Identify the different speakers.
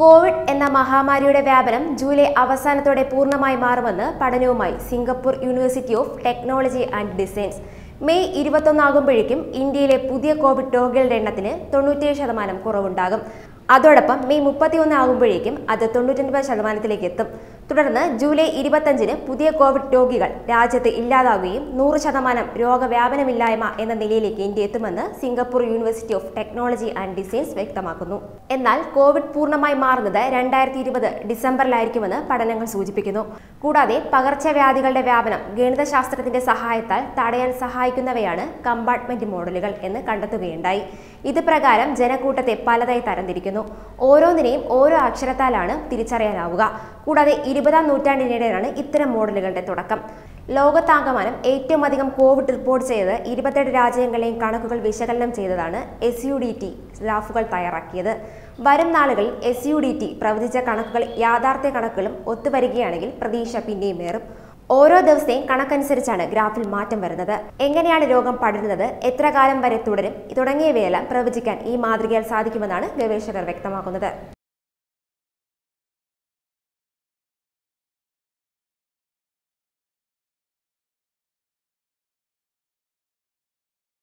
Speaker 1: Covid എന്ന മഹാമാരിയുടെ വ്യാപനം ജൂലൈ അവസാനത്തോടെ പൂർണമായി മാറുമെന്ന് പഠനവുമായി Singapore university of technology and designs. May ഇരുപത്തൊന്നാകുമ്പോഴേക്കും ഇന്ത്യയിലെ പുതിയ കോവിഡ് രോഗികളുടെ എണ്ണത്തിന് തൊണ്ണൂറ്റേഴ് ശതമാനം കുറവുണ്ടാകും. അതോടൊപ്പം മെയ് മുപ്പത്തിയൊന്ന് ആകുമ്പോഴേക്കും അത് തൊണ്ണൂറ്റൊൻപത് ശതമാനത്തിലേക്ക് എത്തും. തുടർന്ന് ജൂലൈ ഇരുപത്തഞ്ചിന് പുതിയ കോവിഡ് രോഗികൾ രാജ്യത്ത് ഇല്ലാതാവുകയും നൂറ് ശതമാനം രോഗവ്യാപനമില്ലായ്മ എന്ന നിലയിലേക്ക് ഇന്ത്യ എത്തുമെന്ന് Singapore university of technology and designs വ്യക്തമാക്കുന്നു. എന്നാൽ കോവിഡ് പൂർണമായി മാറുന്നത് രണ്ടായിരത്തി ഇരുപത് ഡിസംബറിലായിരിക്കുമെന്ന് പഠനങ്ങൾ സൂചിപ്പിക്കുന്നു. കൂടാതെ പകർച്ചവ്യാധികളുടെ വ്യാപനം ഗണിതശാസ്ത്രത്തിന്റെ സഹായത്താൽ തടയാൻ സഹായിക്കുന്നവയാണ് കമ്പാർട്ട്മെന്റ് മോഡലുകൾ എന്ന് കണ്ടെത്തുകയുണ്ടായി. ഇത് പ്രകാരം ജനക്കൂട്ടത്തെ പലതായി തരംതിരിക്കുന്നു. ഓരോന്നിനെയും ഓരോ അക്ഷരത്താലാണ് തിരിച്ചറിയാനാവുക. കൂടാതെ ഇരുപതാം നൂറ്റാണ്ടിനിടെയാണ് ഇത്തരം മോഡലുകളുടെ തുടക്കം. ലോകത്താകമാനം ഏറ്റവും അധികം കോവിഡ് റിപ്പോർട്ട് ചെയ്ത് ഇരുപത്തെട്ട് രാജ്യങ്ങളെയും കണക്കുകൾ വിശകലനം ചെയ്തതാണ് എസ് യു ഡി ടി ഗ്രാഫുകൾ തയ്യാറാക്കിയത്. വരും നാളുകളിൽ എസ് യു ഡി ടി പ്രവചിച്ച കണക്കുകൾ യാഥാർത്ഥ്യ കണക്കുകളും ഒത്തുവരികയാണെങ്കിൽ പ്രതീക്ഷ പിന്നെയും ഏറും. ഓരോ ദിവസത്തെയും കണക്കനുസരിച്ചാണ് ഗ്രാഫിൽ മാറ്റം വരുന്നത്. എങ്ങനെയാണ് രോഗം പടരുന്നത് എത്ര കാലം വരെ തുടരും തുടങ്ങിയവയെല്ലാം പ്രവചിക്കാൻ ഈ മാതൃകയാൽ സാധിക്കുമെന്നാണ് ഗവേഷകർ വ്യക്തമാക്കുന്നത്.